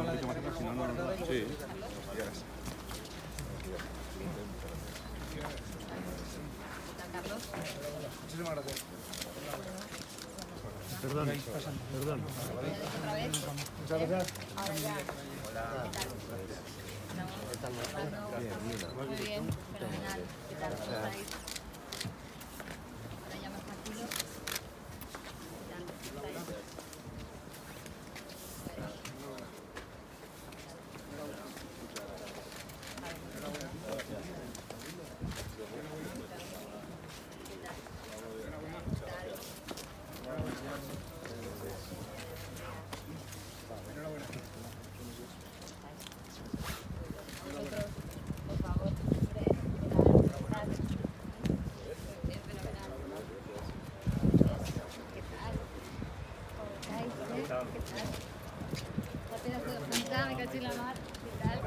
un poquito más atrás, si no, no, no. Sí. Carlos. Muchísimas gracias. Perdón, perdón. Muchas gracias. Ya. ¿Qué tal? Muy bien, fenomenal. ¿Qué tal? ¿Qué tal? Me caché la mar. ¿Qué tal?